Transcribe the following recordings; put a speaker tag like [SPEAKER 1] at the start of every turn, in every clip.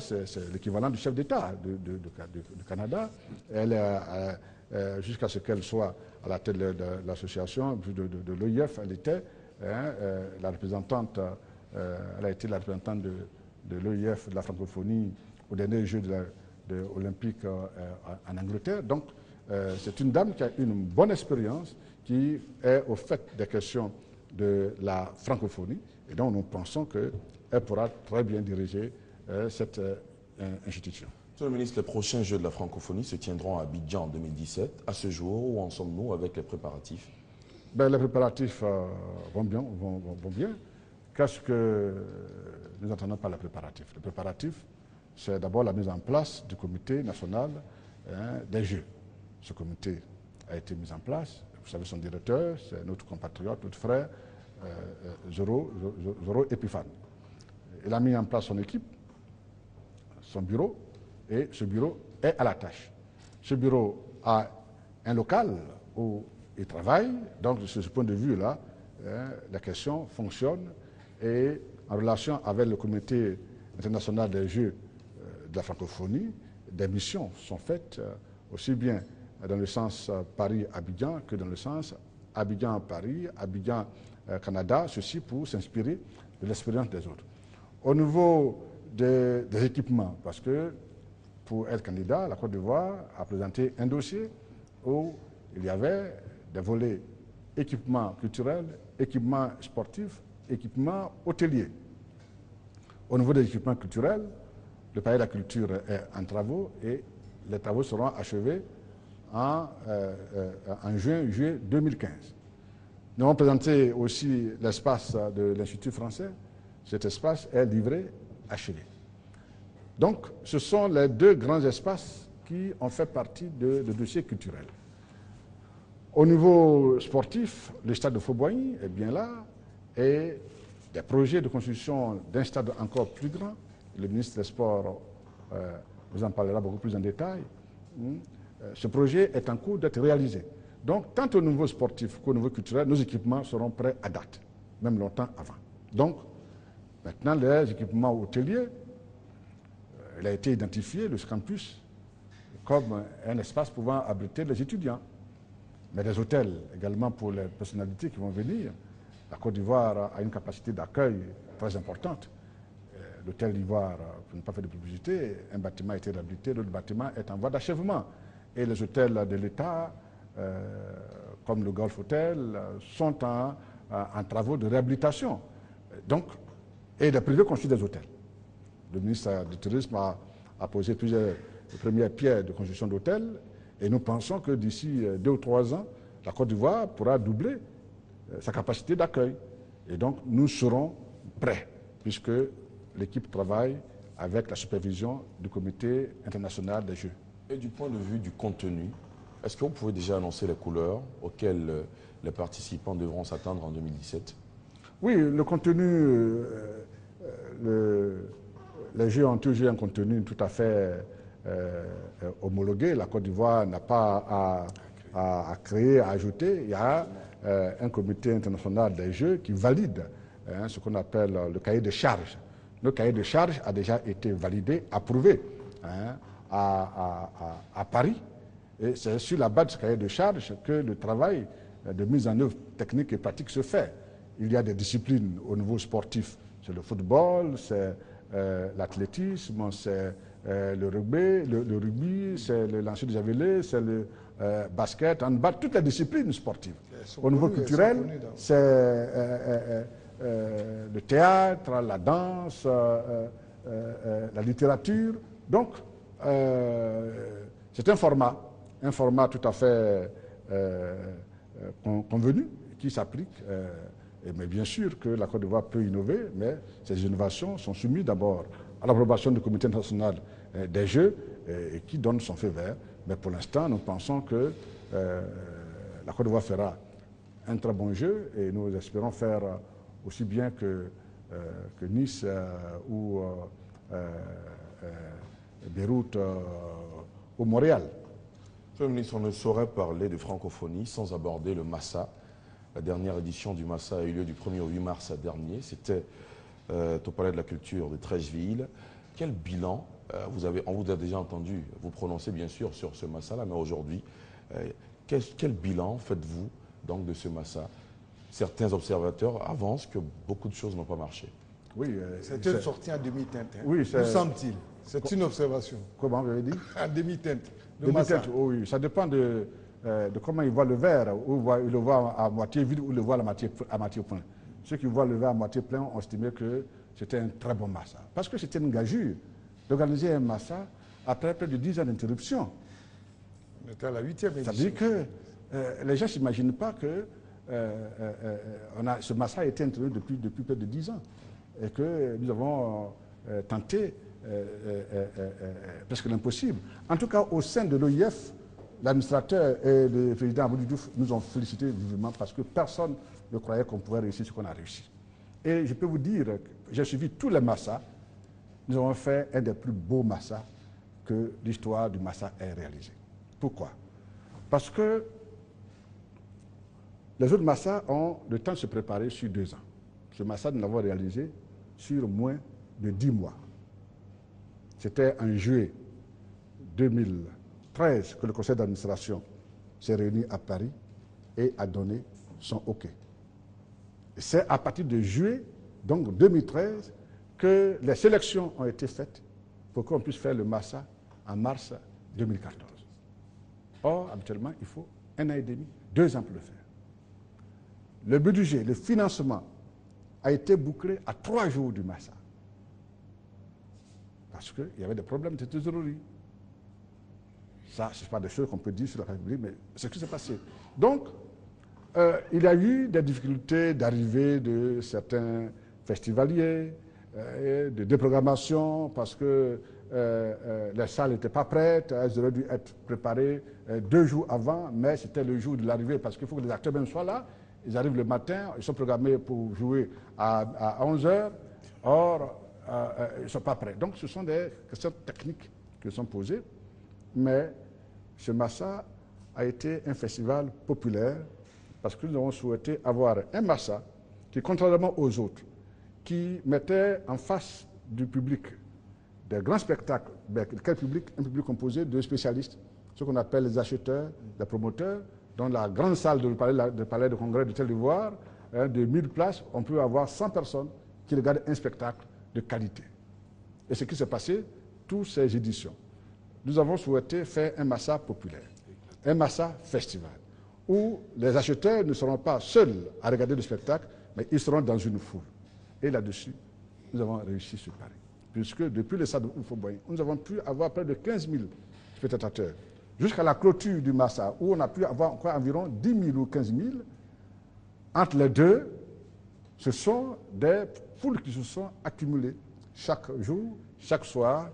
[SPEAKER 1] c'est l'équivalent du chef d'État du Canada. Elle jusqu'à ce qu'elle soit à la tête de, l'association, de, de, l'OIF, elle était hein, la représentante, elle a été la représentante de, l'OIF, de la francophonie, au dernier Jeux de, olympiques en Angleterre. Donc, c'est une dame qui a une bonne expérience, qui est au fait des questions de la francophonie, et donc nous pensons qu'elle pourra très bien diriger euh, cette euh, institution.
[SPEAKER 2] Monsieur le ministre, les prochains Jeux de la francophonie se tiendront à Abidjan en 2017. À ce jour, où en sommes-nous avec les préparatifs?
[SPEAKER 1] Ben, Les préparatifs euh, vont bien. Vont, bien. Qu'est-ce que nous entendons par les préparatifs? Les préparatifs, c'est d'abord la mise en place du comité national hein, des Jeux. Ce comité a été mis en place. Vous savez, son directeur, c'est notre compatriote, notre frère, Zoro, Zoro Epifan. Il a mis en place son équipe son bureau et ce bureau est à la tâche. Ce bureau a un local où il travaille, donc de ce point de vue-là, hein, la question fonctionne et en relation avec le comité international des Jeux euh, de la francophonie, des missions sont faites euh, aussi bien dans le sens euh, Paris-Abidjan que dans le sens Abidjan-Paris, Abidjan-Canada, ceci pour s'inspirer de l'expérience des autres. Au niveau des, équipements, parce que pour être candidat, la Côte d'Ivoire a présenté un dossier où il y avait des volets équipements culturels, équipements sportifs, équipements hôteliers. Au niveau des équipements culturels, le palais de la culture est en travaux et les travaux seront achevés en, euh, euh, en juin, juillet 2015. Nous avons présenté aussi l'espace de l'Institut français. Cet espace est livré achevé. Donc, ce sont les deux grands espaces qui ont fait partie de, dossiers culturels. Au niveau sportif, le stade de Fauboigny est bien là et des projets de construction d'un stade encore plus grand. Le ministre des Sports euh, vous en parlera beaucoup plus en détail. Hmm. Euh, ce projet est en cours d'être réalisé. Donc, tant au niveau sportif qu'au niveau culturel, nos équipements seront prêts à date, même longtemps avant. Donc, Maintenant, les équipements hôteliers, euh, il a été identifié, le campus, comme un espace pouvant abriter les étudiants. Mais des hôtels également pour les personnalités qui vont venir. La Côte d'Ivoire a une capacité d'accueil très importante. Euh, L'hôtel d'Ivoire, pour ne pas faire de publicité, un bâtiment a été réhabilité, l'autre bâtiment est en voie d'achèvement. Et les hôtels de l'État, euh, comme le Golf Hotel, sont en, en travaux de réhabilitation. Donc, et les privés construisent des hôtels. Le ministre du Tourisme a, posé plusieurs premières pierres de construction d'hôtels et nous pensons que d'ici euh, deux ou trois ans, la Côte d'Ivoire pourra doubler euh, sa capacité d'accueil. Et donc nous serons prêts puisque l'équipe travaille avec la supervision du comité international des Jeux.
[SPEAKER 2] Et du point de vue du contenu, est-ce que vous pouvez déjà annoncer les couleurs auxquelles euh, les participants devront s'attendre en 2017
[SPEAKER 1] oui, le contenu, euh, euh, les jeux ont toujours un contenu tout à fait euh, homologué. La Côte d'Ivoire n'a pas à, créer, à ajouter. Il y a un comité international des jeux qui valide hein, ce qu'on appelle le cahier de charge. Le cahier de charge a déjà été validé, approuvé hein, à, Paris. Et c'est sur la base de ce cahier de charge que le travail de mise en œuvre technique et pratique se fait. Il y a des disciplines au niveau sportif. C'est le football, c'est euh, l'athlétisme, c'est euh, le rugby, le, rugby c'est le lancer de javelot, c'est le euh, basket, handball, toutes les disciplines sportives. Au niveau culturel, c'est le théâtre, la danse, la littérature. Donc, c'est un format, un format tout à fait convenu qui s'applique mais bien sûr que la Côte d'Ivoire peut innover, mais ces innovations sont soumises d'abord à l'approbation du Comité international euh, des Jeux euh, et qui donne son feu vert. Mais pour l'instant, nous pensons que euh, la Côte d'Ivoire fera un très bon jeu et nous espérons faire aussi bien que Nice ou Beyrouth ou Montréal.
[SPEAKER 2] Monsieur le ministre, on ne saurait parler de francophonie sans aborder le Massa la dernière édition du Massa a eu lieu du 1er au 8 mars dernier. C'était euh, au Palais de la Culture de Trècheville. quel bilan euh, vous avez, On vous a déjà entendu vous prononcer bien sûr sur ce Massa-là, mais aujourd'hui, euh, quel, quel, bilan faites-vous donc de ce Massa? Certains observateurs avancent que beaucoup de choses n'ont pas marché.
[SPEAKER 3] Oui, c'est une sortie en demi-teinte. Hein. Oui, Où semble-t-il? C'est une observation.
[SPEAKER 1] Comment vous avez dit?
[SPEAKER 3] En demi-teinte.
[SPEAKER 1] Demi-teinte, oui. Ça dépend de, de comment il voit le verre, ou il le voit à moitié vide ou il le voit à moitié, à moitié plein. Ceux qui voient le verre à moitié plein ont estimé que c'était un très bon massa. Parce que c'était une gageure d'organiser un massa après près de 10 ans d'interruption.
[SPEAKER 3] À la huitième édition.
[SPEAKER 1] Ça veut dire que euh, les gens ne s'imaginent pas que euh, euh, on a, ce massa a été interrompu depuis, depuis près de 10 ans. Et que nous avons tenté presque l'impossible. En tout cas, au sein de l'OIF, l'administrateur et le président Aboudou nous ont félicité vivement parce que personne ne croyais qu'on pouvait réussir ce qu'on a réussi. Et je peux vous dire, j'ai suivi tous les massas, nous avons fait un des plus beaux massas que l'histoire du massa ait réalisé. Pourquoi? Parce que les autres massas ont le temps de se préparer sur deux ans. Ce massa, nous l'avons réalisé sur moins de dix mois. C'était en juillet 2013 que le conseil d'administration s'est réuni à Paris et a donné son OK. C'est à partir de juillet, donc 2013, que les sélections ont été faites pour qu'on puisse faire le Massa en mars 2014. Or, habituellement, il faut un an et demi, deux ans pour le faire. Le budget, le financement a été bouclé à trois jours du Massa. Parce qu'il y avait des problèmes de trésorerie. Ça, ce n'est pas des choses qu'on peut dire sur la République, mais c'est ce qui s'est passé. Donc, euh, il y a eu des difficultés d'arrivée de certains festivaliers, euh, de déprogrammation, parce que euh, les salles n'étaient pas prêtes, elles auraient dû être préparées deux jours avant, mais c'était le jour de l'arrivée, parce qu'il faut que les acteurs soient là. Ils arrivent le matin, ils sont programmés pour jouer à, à 11h, or, ils ne sont pas prêts. Donc, ce sont des questions techniques qui sont posées, mais ce Massa a été un festival populaire parce que nous avons souhaité avoir un Massa qui, contrairement aux autres, qui mettait en face du public des grands spectacles, quel public? Un public composé de spécialistes, ce qu'on appelle les acheteurs, les promoteurs. Dans la grande salle du palais, de, congrès de Tel d'Ivoire, hein, de 1000 places, on peut avoir 100 personnes qui regardent un spectacle de qualité. Et ce qui s'est passé, toutes ces éditions. Nous avons souhaité faire un massa populaire, un massa festival où les acheteurs ne seront pas seuls à regarder le spectacle, mais ils seront dans une foule. Et là-dessus, nous avons réussi ce pari. Puisque depuis le stade de nous avons pu avoir près de 15 000 spectateurs. Jusqu'à la clôture du Massa, où on a pu avoir encore environ 10 000 ou 15 000. Entre les deux, ce sont des foules qui se sont accumulées chaque jour, chaque soir,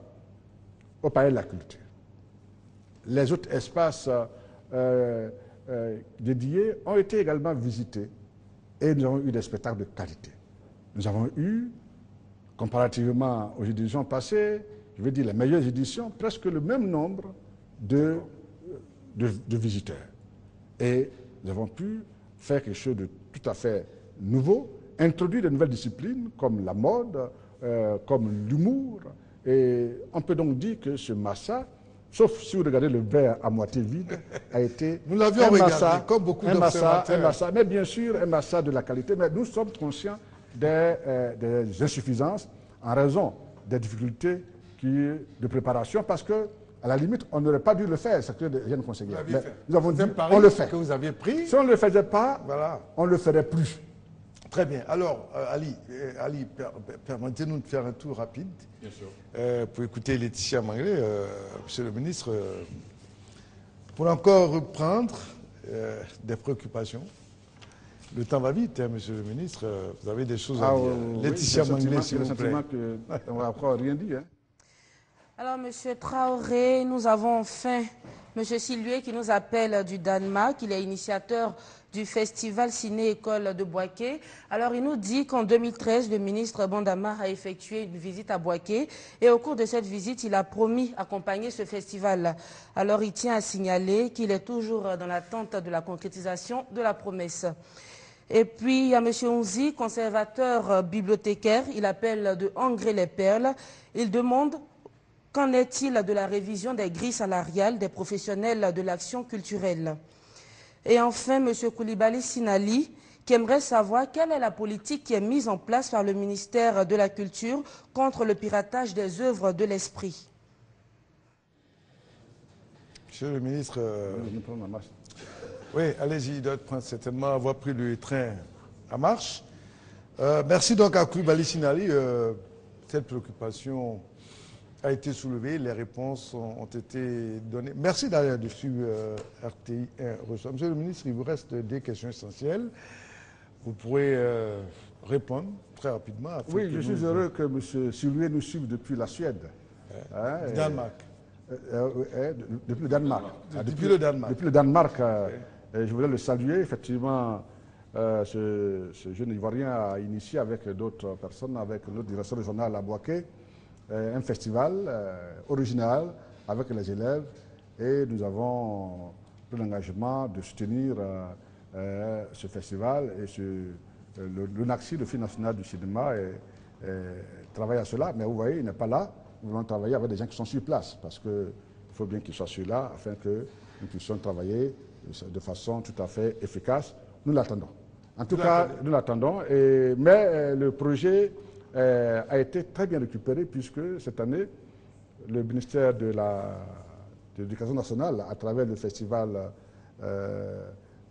[SPEAKER 1] au palais de la culture. Les autres espaces euh, euh, dédiés ont été également visités et nous avons eu des spectacles de qualité. Nous avons eu, comparativement aux éditions passées, je veux dire les meilleures éditions, presque le même nombre de, de, visiteurs. Et nous avons pu faire quelque chose de tout à fait nouveau, introduire de nouvelles disciplines comme la mode, euh, comme l'humour. Et on peut donc dire que ce Massa sauf si vous regardez le verre à moitié vide, a été
[SPEAKER 3] nous l'avions regardé, comme beaucoup d'observateurs.
[SPEAKER 1] Mais bien sûr, un massa de la qualité, mais nous sommes conscients des, euh, insuffisances en raison des difficultés qui, de préparation, parce que à la limite, on n'aurait pas dû le faire, c'est que rien ne conseiller. Nous avons dit, on le fait.
[SPEAKER 3] que vous aviez pris.
[SPEAKER 1] Si on ne le faisait pas, voilà. on ne le ferait plus.
[SPEAKER 3] Très bien. Alors, euh, Ali, euh, Ali permettez-nous de faire un tour rapide.
[SPEAKER 2] Bien sûr.
[SPEAKER 3] Euh, pour écouter Laetitia Manglé, Monsieur le ministre, pour encore reprendre des préoccupations. Le temps va vite, hein, Monsieur le ministre. Vous avez des choses à ah, dire. Laetitia Manglé, s'il vous plaît.
[SPEAKER 1] On va encore rien dire. Hein.
[SPEAKER 4] Alors, Monsieur Traoré, nous avons enfin Monsieur Silué qui nous appelle du Danemark. Il est initiateur du festival Ciné-École de Boaké. Alors, il nous dit qu'en 2013, le ministre Bandamar a effectué une visite à Boaké et au cours de cette visite, il a promis accompagner ce festival. Alors, il tient à signaler qu'il est toujours dans l'attente de la concrétisation de la promesse. Et puis, il y a M. Onzi, conservateur euh, bibliothécaire. Il appelle de Angrer les Perles. Il demande qu'en est-il de la révision des grilles salariales des professionnels de l'action culturelle? Et enfin, M. Koulibaly Sinali, qui aimerait savoir quelle est la politique qui est mise en place par le ministère de la Culture contre le piratage des œuvres de l'esprit.
[SPEAKER 3] Monsieur le ministre, euh, oui, allez-y, il doit certainement avoir pris le train à marche. Euh, merci donc à Koulibaly Sinali. euh, cette préoccupation a été soulevée, les réponses ont, ont été données. Merci d'ailleurs de suivre euh, RTI 1 Ressort. Monsieur le ministre, il vous reste des questions essentielles. Vous pourrez euh, répondre très rapidement.
[SPEAKER 1] Oui, je
[SPEAKER 3] nous-
[SPEAKER 1] suis heureux que M. Sylvie nous suive depuis la Suède. Hein,
[SPEAKER 3] Du
[SPEAKER 1] et-
[SPEAKER 3] Danemark.
[SPEAKER 1] Euh, euh, euh, depuis le Danemark.
[SPEAKER 3] De-
[SPEAKER 1] Ah,
[SPEAKER 3] depuis le Danemark.
[SPEAKER 1] Depuis le Danemark. euh, je voulais le saluer. Effectivement, euh, ce, ce jeune Ivoirien a initié avec d'autres personnes, avec notre direction régionale à Boaké, euh, un festival euh, original avec les élèves. Et nous avons pris l'engagement de soutenir euh, euh, ce festival et ce, euh, le, le NACSI, le Fonds national du cinéma, et, et travaille à cela. Mais vous voyez, il n'est pas là. Nous voulons travailler avec des gens qui sont sur place parce qu'il faut bien qu'ils soient sur là afin que nous puissions travailler de façon tout à fait efficace. Nous l'attendons. En tout cas, nous l'attendons. Mais euh, le projet euh, a été très bien récupéré puisque cette année, le ministère de l'Éducation nationale, à travers le festival, euh,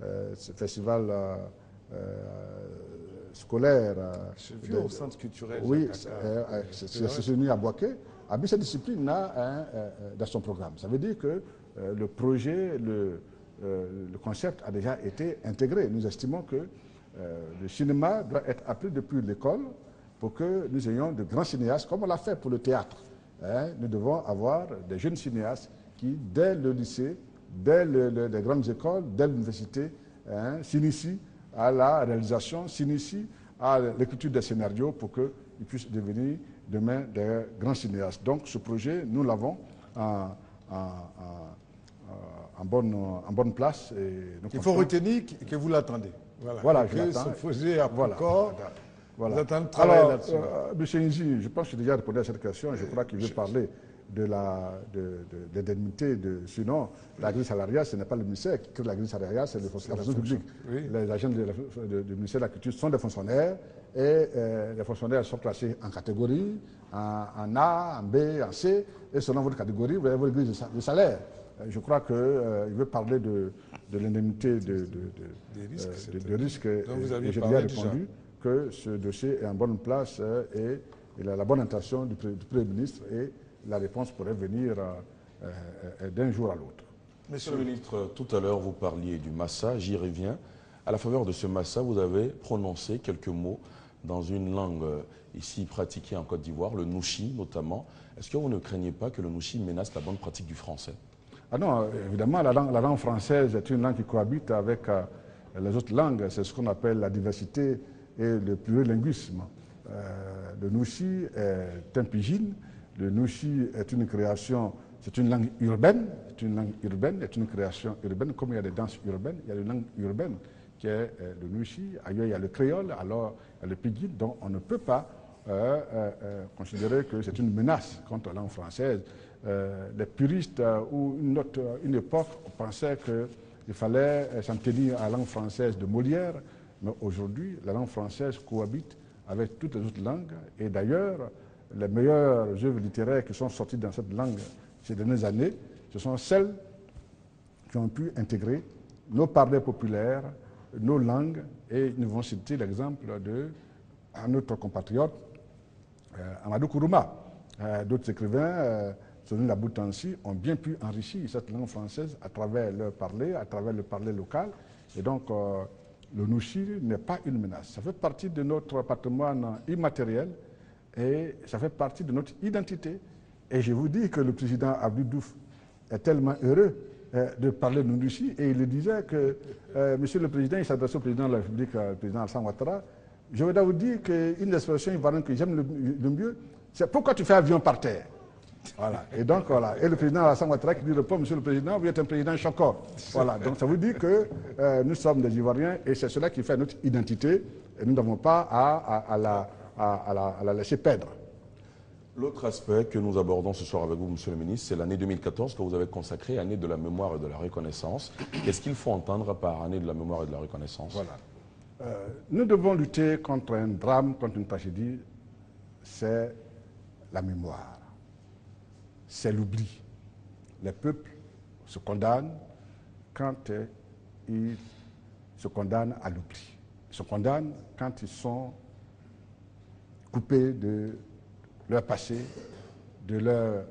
[SPEAKER 1] euh, ce festival scolaire,
[SPEAKER 3] J'ai vu
[SPEAKER 1] de-
[SPEAKER 3] au centre culturel.
[SPEAKER 1] oui, c'est
[SPEAKER 3] Attard.
[SPEAKER 1] euh, euh, à Boaké, a mis cette discipline-là hein, dans son programme. Ça veut dire que le projet, le, le concept a déjà été intégré. Nous estimons que le cinéma doit être appris depuis l'école pour que nous ayons de grands cinéastes, comme on l'a fait pour le théâtre. hein. nous devons avoir des jeunes cinéastes qui, dès le lycée, dès le- le- les grandes écoles, dès l'université, hein, s'initient à la réalisation, s'initient à l'écriture des scénarios pour qu'ils puissent devenir demain des grands cinéastes. Donc ce projet, nous l'avons en, en- en- en bonne, en bonne place. Et
[SPEAKER 3] Il faut retenir que vous l'attendez. Voilà.
[SPEAKER 1] Voilà,
[SPEAKER 3] Et
[SPEAKER 1] je
[SPEAKER 3] que ce projet a
[SPEAKER 1] Voilà.
[SPEAKER 3] encore.
[SPEAKER 1] Voilà.
[SPEAKER 3] Vous là-dessus.
[SPEAKER 1] euh, Monsieur Inzi, je pense que j'ai déjà répondu à cette question. Je crois qu'il veut parler de la de, de- de l'indemnité. De, sinon, la grille salariale, ce n'est pas le ministère qui crée la grille salariale, c'est le fonctionnaire public.
[SPEAKER 3] Oui.
[SPEAKER 1] Les agents la- du ministère de la Culture sont des fonctionnaires et euh, les fonctionnaires sont classés en catégorie, en, en A, en B, en C, et selon votre catégorie, vous avez votre grille de sa- de salaire. Euh, Je crois qu'il veut parler de, de l'indemnité de,
[SPEAKER 3] risques, dont vous
[SPEAKER 1] déjà
[SPEAKER 3] déjà.
[SPEAKER 1] répondu que ce dossier est en bonne place euh, et il a la bonne intention du, Premier ministre et la réponse pourrait venir euh, euh, d'un jour à l'autre.
[SPEAKER 2] Monsieur le ministre, tout à l'heure, vous parliez du massa, j'y reviens. À la faveur de ce massa, vous avez prononcé quelques mots dans une langue ici pratiquée en Côte d'Ivoire, le nouchi notamment. Est-ce que vous ne craignez pas que le nouchi menace la bonne pratique du français?
[SPEAKER 1] Ah non, évidemment, la langue, la langue française est une langue qui cohabite avec euh, les autres langues. C'est ce qu'on appelle la diversité et le plurilinguisme. Euh, le nouchi est un pidgin. Le nouchi est une création, c'est une langue urbaine. C'est une langue urbaine, c'est une création urbaine. Comme il y a des danses urbaines, il y a une langue urbaine qui est euh, le nouchi. Ailleurs, il y a le créole, alors il y a le pidgin. Donc, on ne peut pas euh, euh, considérer que c'est une menace contre la langue française. Les puristes ou une, autre, une époque pensaient qu'il fallait s'en tenir à la langue française de Molière, mais aujourd'hui, la langue française cohabite avec toutes les autres langues. Et d'ailleurs, les meilleures œuvres littéraires qui sont sorties dans cette langue ces dernières années, ce sont celles qui ont pu intégrer nos parlers populaires, nos langues, et nous vont citer l'exemple de un autre compatriote, euh, Amadou Kourouma. Euh, D'autres écrivains, euh, selon la Boutansi, ont bien pu enrichir cette langue française à travers leur parler, à travers le parler local. Et donc, euh, le nouchi n'est pas une menace. Ça fait partie de notre patrimoine immatériel et ça fait partie de notre identité. Et je vous dis que le président Abdou est tellement heureux euh, de parler de nouchi et il disait que, euh, Monsieur le Président, il s'adressait au président de la République, euh, le président Alassane Ouattara, je voudrais vous dire qu'une expression que j'aime le mieux, c'est pourquoi tu fais avion par terre? Voilà. Et donc, voilà. Et le président Alassane Ouattara qui dit le pauvre monsieur le président, vous êtes un président choquant. Voilà. Donc, ça veut dire que euh, nous sommes des Ivoiriens et c'est cela qui fait notre identité et nous n'avons pas à, à, à la, à, la, à la laisser perdre.
[SPEAKER 2] L'autre aspect que nous abordons ce soir avec vous, Monsieur le ministre, c'est l'année 2014 que vous avez consacrée, année de la mémoire et de la reconnaissance. Qu'est-ce qu'il faut entendre par année de la mémoire et de la reconnaissance?
[SPEAKER 1] Voilà. Euh, nous devons lutter contre un drame, contre une tragédie, c'est la mémoire, c'est l'oubli. Les peuples se condamnent quand euh, ils se condamnent à l'oubli. Ils se condamnent quand ils sont coupés de leur passé, de leurs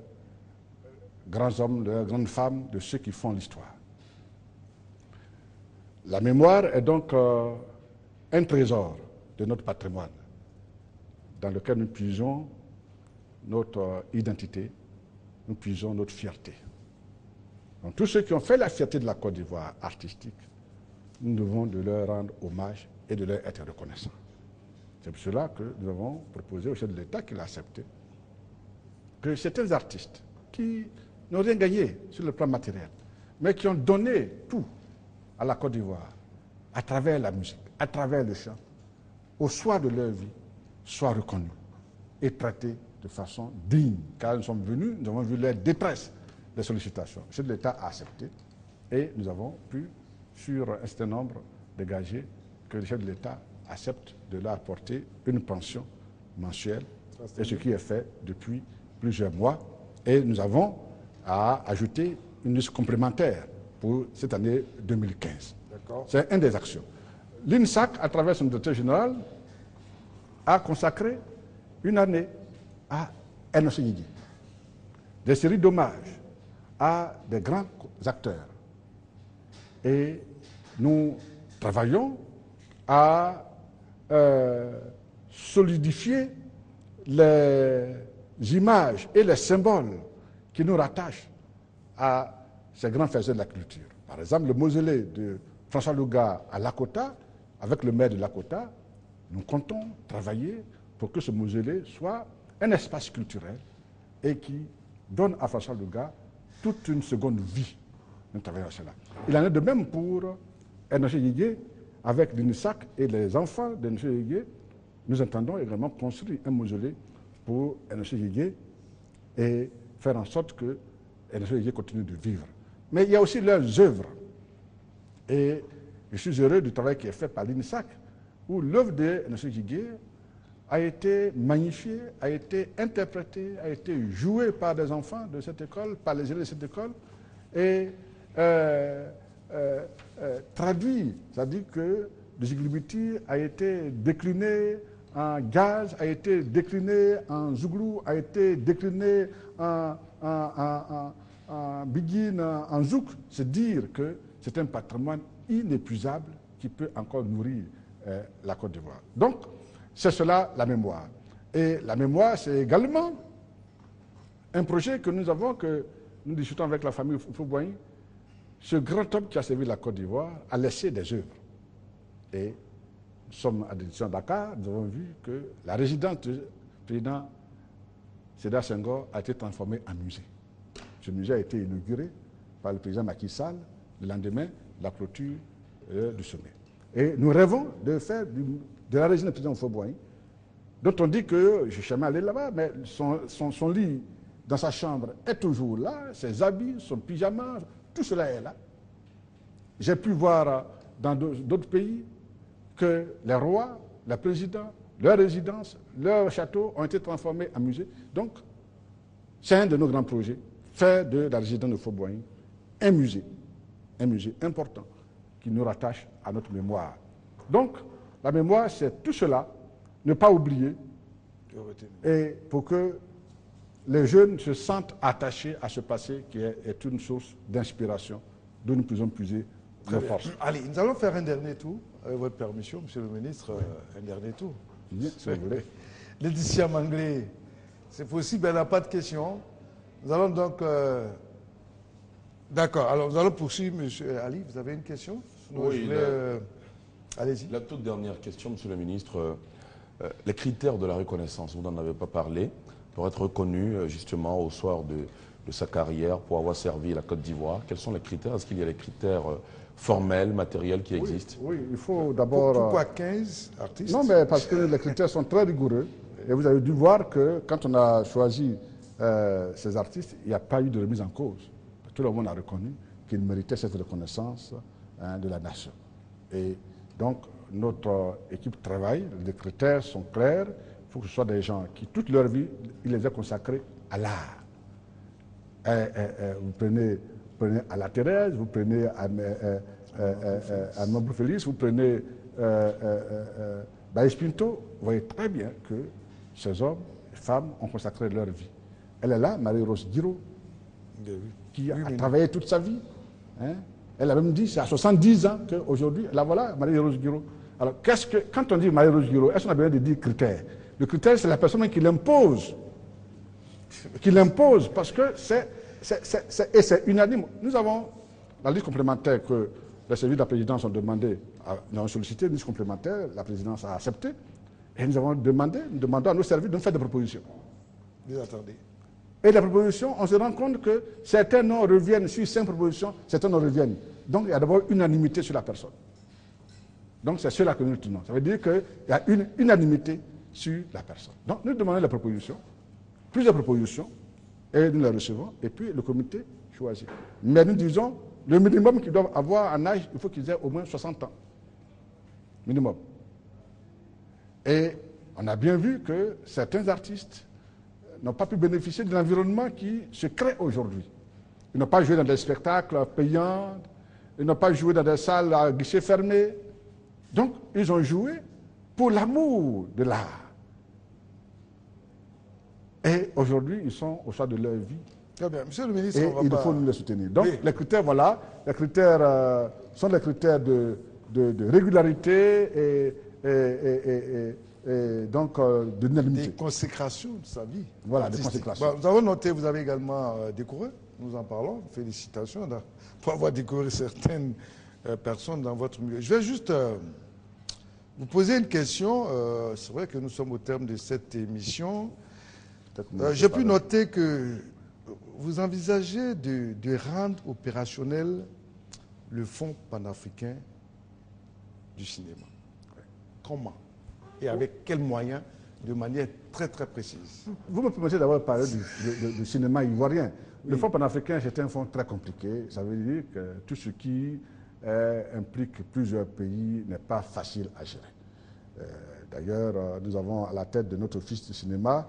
[SPEAKER 1] grands hommes, de leurs grandes femmes, de ceux qui font l'histoire. La mémoire est donc euh, un trésor de notre patrimoine dans lequel nous puisons notre euh, identité, nous puisons notre fierté. Donc tous ceux qui ont fait la fierté de la Côte d'Ivoire artistique, nous devons de leur rendre hommage et de leur être reconnaissants. C'est pour cela que nous avons proposé au chef de l'État qu'il a accepté que certains artistes qui n'ont rien gagné sur le plan matériel, mais qui ont donné tout à la Côte d'Ivoire, à travers la musique, à travers le chant, au soir de leur vie, soient reconnus et traités de façon digne. Car nous sommes venus, nous avons vu leur détresse, les sollicitations. Le chef de l'État a accepté et nous avons pu, sur un certain nombre, dégager que le chef de l'État accepte de leur apporter une pension mensuelle, et ce qui est fait depuis plusieurs mois. Et nous avons à ajouter une liste complémentaire pour cette année 2015. C'est une des actions. L'INSAC, à travers son directeur général, a consacré une année à Enoch Des séries d'hommages à des grands acteurs. Et nous travaillons à euh, solidifier les images et les symboles qui nous rattachent à ces grands faiseurs de la culture. Par exemple, le mausolée de François Louga à Lakota, avec le maire de Lakota, nous comptons travailler pour que ce mausolée soit un espace culturel et qui donne à François Louga toute une seconde vie. Nous travaillons cela. Il en est de même pour Yigué, avec l'UNISAC et les enfants d'Enoché Yigué. Nous entendons également construire un mausolée pour Yigué et faire en sorte que Yigué continue de vivre. Mais il y a aussi leurs œuvres. Et je suis heureux du travail qui est fait par l'INSAC, où l'œuvre de Enoché Yigué a été magnifiée, a été interprétée, a été jouée par des enfants de cette école, par les élèves de cette école, et euh, euh, euh, traduit, c'est-à-dire que le Ziglibiti a été décliné en gaz, a été décliné en zouglou, a été décliné en, en, en, en zouk. C'est dire que c'est un patrimoine inépuisable qui peut encore nourrir la Côte d'Ivoire. Donc, c'est cela la mémoire. Et la mémoire, c'est également un projet que nous avons, que nous discutons avec la famille Fouboïn. Ce grand homme qui a servi la Côte d'Ivoire a laissé des œuvres. Et nous sommes à l'édition Dakar, nous avons vu que la résidence du président Sédar Senghor a été transformée en musée. Ce musée a été inauguré par le président Macky Sall le lendemain de la clôture euh, du sommet. Et nous rêvons de faire de la président Fauboin, dont on dit que je suis jamais allé là-bas, mais son, lit dans sa chambre est toujours là, ses habits, son pyjama, tout cela est là. J'ai pu voir dans d'autres pays que les rois, les présidents, leurs résidences, leurs châteaux ont été transformés en musées. Donc, c'est un de nos grands projets, faire de la résidence de Fauboin un musée, un musée important qui nous rattache à notre mémoire. Donc, la mémoire, c'est tout cela, ne pas oublier, et pour que les jeunes se sentent attachés à ce passé qui est, une source d'inspiration d'où nous pouvons puiser nos forces.
[SPEAKER 3] Allez, nous allons faire un dernier tour, avec votre permission, Monsieur le Ministre, euh, un dernier tour.
[SPEAKER 1] Bien, si vous voulez.
[SPEAKER 3] Laetitia Manglé, c'est possible, elle n'a pas de questions. Nous allons donc... Euh, d'accord, alors nous allons poursuivre, Monsieur Ali, vous avez une question?
[SPEAKER 2] Oui, euh, allez-y. La toute dernière question, Monsieur le Ministre. les critères de la reconnaissance, vous n'en avez pas parlé. pour être reconnu euh, justement au soir de, de sa carrière, pour avoir servi la Côte d'Ivoire Quels sont les critères? Est-ce qu'il y a des critères euh, formels, matériels qui
[SPEAKER 1] Oui,
[SPEAKER 2] existent?
[SPEAKER 1] oui, il faut d'abord...
[SPEAKER 3] Pourquoi
[SPEAKER 1] euh,
[SPEAKER 3] 15 artistes?
[SPEAKER 1] Non, mais parce que les critères sont très rigoureux. Et vous avez dû voir que quand on a choisi euh, ces artistes, il n'y a pas eu de remise en cause. Tout le monde a reconnu qu'ils méritaient cette reconnaissance hein, de la nation. Et donc, notre équipe travaille, les critères sont clairs. Il faut que ce soit des gens qui, toute leur vie, ils les aient consacrés à l'art. Eh, eh, eh, vous prenez, prenez à la Thérèse, vous prenez à, à Félix, vous prenez Baïs Pinto, vous voyez très bien que ces hommes et femmes ont consacré leur vie. Elle est là, Marie-Rose Guiraud, qui a travaillé toute sa vie. hein. Elle a même dit, c'est à 70 ans qu'aujourd'hui, la voilà, Marie-Rose Guiraud. Alors, qu'est-ce que, quand on dit Marie-Rose Guiraud, est-ce qu'on a besoin de dire critère? Le critère, c'est la personne qui l'impose qui l'impose parce que c'est, et c'est unanime. Nous avons la liste complémentaire que les services de la présidence ont demandé, à- nous avons sollicité une liste complémentaire, la présidence a accepté, et nous avons demandé, nous demandons à nos services de nous faire des propositions.
[SPEAKER 3] Vous attendez.
[SPEAKER 1] Et les propositions, on se rend compte que certains noms reviennent sur cinq propositions, certains noms reviennent. Donc il y a d'abord unanimité sur la personne. Donc c'est cela que nous tenons. Ça veut dire qu'il y a une unanimité sur la personne. Donc nous demandons la proposition, plusieurs propositions, et nous les recevons, et puis le comité choisit. Mais nous disons, le minimum qu'ils doivent avoir en âge, il faut qu'ils aient au moins 60 ans. Minimum. Et on a bien vu que certains artistes n'ont pas pu bénéficier de l'environnement qui se crée aujourd'hui. Ils n'ont pas joué dans des spectacles payants, ils n'ont pas joué dans des salles à guichets fermés. Donc, ils ont joué pour l'amour de l'art. Et aujourd'hui, ils sont au choix de leur vie.
[SPEAKER 3] Très bien. Monsieur le ministre,
[SPEAKER 1] Et
[SPEAKER 3] on va
[SPEAKER 1] il
[SPEAKER 3] pas...
[SPEAKER 1] faut nous les soutenir. Donc,
[SPEAKER 3] Oui.
[SPEAKER 1] les critères, voilà, les critères euh, sont les critères de, de- de régularité et, et- et- et- donc euh, de
[SPEAKER 3] des consécrations de sa vie.
[SPEAKER 1] Voilà, des consécrations.
[SPEAKER 3] Bon, nous avons noté, vous avez également euh, découvert, nous en parlons, félicitations pour avoir découvert certaines euh, personnes dans votre milieu. Je vais juste euh, vous poser une question. C'est vrai que nous sommes au terme de cette émission. J'ai pu noter que vous envisagez de, de rendre opérationnel le Fonds panafricain du cinéma. Comment? Et avec quels moyens De manière très très précise.
[SPEAKER 1] Vous me permettez d'avoir parlé du, cinéma ivoirien. Le Fonds panafricain, c'est un fonds très compliqué. Ça veut dire que tout ce qui euh, implique plusieurs pays n'est pas facile à gérer. Euh, D'ailleurs, euh, nous avons à la tête de notre office de cinéma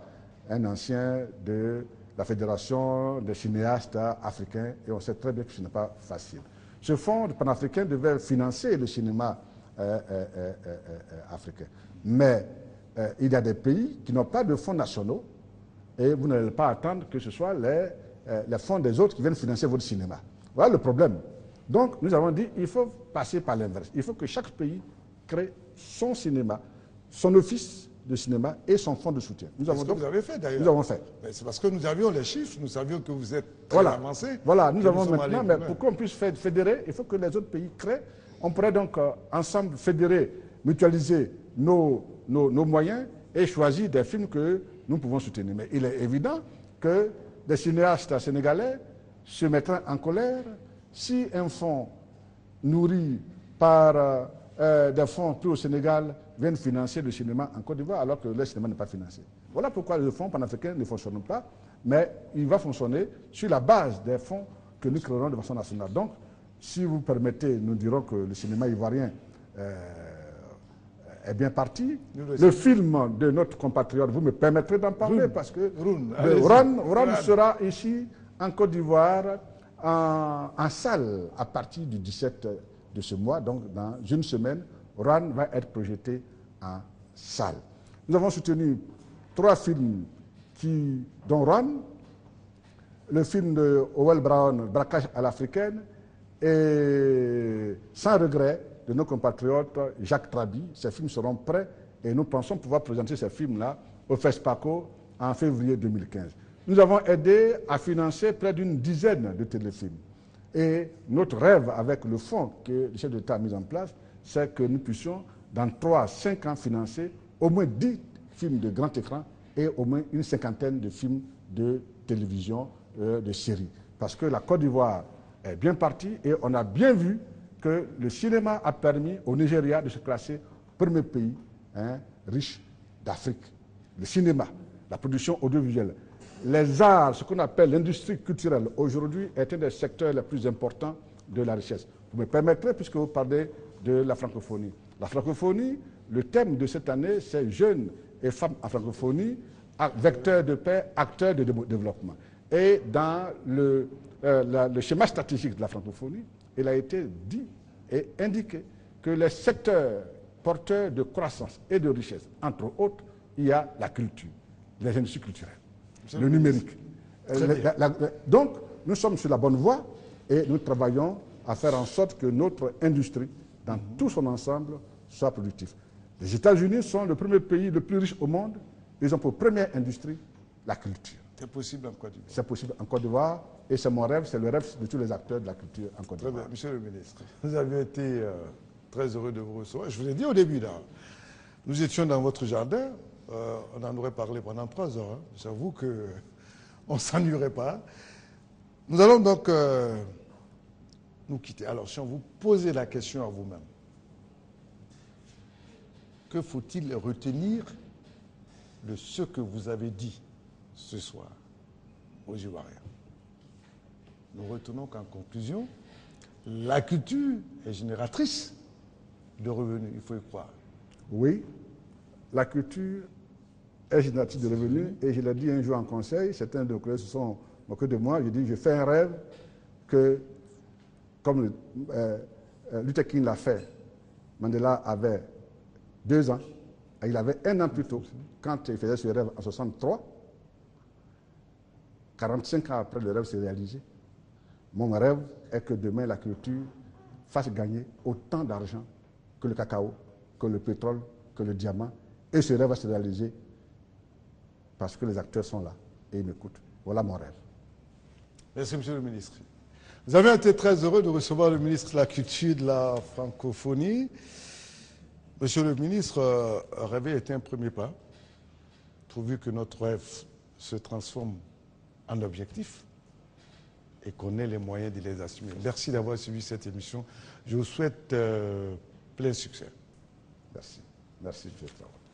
[SPEAKER 1] un ancien de la Fédération des cinéastes africains et on sait très bien que ce n'est pas facile. Ce fonds panafricain devait financer le cinéma africain. Mais euh, il y a des pays qui n'ont pas de fonds nationaux et vous n'allez pas attendre que ce soit les, euh, les fonds des autres qui viennent financer votre cinéma. Voilà le problème. Donc, nous avons dit il faut passer par l'inverse. Il faut que chaque pays crée son cinéma, son office de cinéma et son fonds de soutien. Nous
[SPEAKER 3] C'est
[SPEAKER 1] avons
[SPEAKER 3] ce que
[SPEAKER 1] donc-
[SPEAKER 3] vous avez fait d'ailleurs.
[SPEAKER 1] nous avons fait.
[SPEAKER 3] C'est parce que nous avions les chiffres, nous savions que vous êtes très
[SPEAKER 1] Voilà,
[SPEAKER 3] avancé.
[SPEAKER 1] voilà nous
[SPEAKER 3] que
[SPEAKER 1] avons maintenant, mais pour qu'on puisse fé- fédérer, il faut que les autres pays créent. On pourrait donc euh, ensemble fédérer, mutualiser nos, moyens et choisir des films que nous pouvons soutenir. Mais il est évident que des cinéastes sénégalais se mettraient en colère si un fonds nourri par euh, euh, des fonds pris au Sénégal viennent financer le cinéma en Côte d'Ivoire alors que le cinéma n'est pas financé. Voilà pourquoi le fonds panafricain ne fonctionne pas, mais il va fonctionner sur la base des fonds que nous créerons de façon nationale. Donc, si vous permettez, nous dirons que le cinéma ivoirien euh, est bien parti.
[SPEAKER 3] Le
[SPEAKER 1] film de notre compatriote, vous me permettrez d'en parler parce que le Roun. sera ici en Côte d'Ivoire en, en salle à partir du 17 de ce mois, donc dans une semaine, Rouen va être projeté en salle. Nous avons soutenu trois films qui, dont Rouen, le film de Howell Brown, Braquage à l'africaine, et Sans regret de nos compatriotes Jacques Trabi. Ces films seront prêts et nous pensons pouvoir présenter ces films-là au FESPACO en février 2015. Nous avons aidé à financer près d'une dizaine de téléfilms. Et notre rêve avec le fonds que le chef de l'État a mis en place, c'est que nous puissions, dans 3 5 ans, financer au moins 10 films de grand écran et au moins une cinquantaine de films de télévision, euh, de séries. Parce que la Côte d'Ivoire est bien partie et on a bien vu que le cinéma a permis au Nigeria de se classer premier pays hein, riche d'Afrique. Le cinéma, la production audiovisuelle. Les arts, ce qu'on appelle l'industrie culturelle, aujourd'hui est un des secteurs les plus importants de la richesse. Vous me permettrez, puisque vous parlez de la francophonie. La francophonie, le thème de cette année, c'est jeunes et femmes en francophonie, vecteurs de paix, acteurs de développement. Et dans le, euh, le schéma stratégique de la francophonie, il a été dit et indiqué que les secteurs porteurs de croissance et de richesse, entre autres, il y a la culture, les industries culturelles, le numérique. Euh, donc, nous sommes sur la bonne voie et nous travaillons à faire en sorte que notre industrie, dans tout son ensemble, soit productive. Les États-Unis sont le premier pays le plus riche au monde. Ils ont pour première industrie la culture.
[SPEAKER 3] C'est possible en Côte d'Ivoire.
[SPEAKER 1] C'est possible en Côte d'Ivoire. Et c'est mon rêve, c'est le rêve de tous les acteurs de la culture en Côte d'Ivoire.
[SPEAKER 3] Monsieur le ministre, vous avez été euh, très heureux de vous recevoir. Je vous l'ai dit au début, là. Nous étions dans votre jardin. Euh, on en aurait parlé pendant trois heures. Hein. J'avoue qu'on ne s'ennuierait pas. Nous allons donc euh, nous quitter. Alors, si on vous posait la question à vous-même, que faut-il retenir de ce que vous avez dit ce soir aux Ivoiriens? Nous retenons qu'en conclusion, la culture est génératrice de revenus, il faut y croire.
[SPEAKER 1] Oui, la culture est génératrice de revenus et je l'ai dit un jour en conseil, certains de nos collègues se sont moqués de moi, j'ai dit je fais un rêve que, comme euh, euh, Luther King l'a fait, Mandela avait deux ans, il avait un an plus tôt, quand il faisait ce rêve en 63, 45 ans après le rêve s'est réalisé. Mon rêve est que demain la culture fasse gagner autant d'argent que le cacao, que le pétrole, que le diamant. Et ce rêve va se réaliser parce que les acteurs sont là et ils m'écoutent. Voilà mon rêve.
[SPEAKER 3] Merci, Monsieur le ministre. Nous avons été très heureux de recevoir le ministre de la Culture de la Francophonie. Monsieur le ministre, euh, rêver est un premier pas, pourvu que notre rêve se transforme en objectif et qu'on ait les moyens de les assumer. Merci d'avoir suivi cette émission. Je vous souhaite euh, plein succès.
[SPEAKER 1] Merci. Merci, Pierre.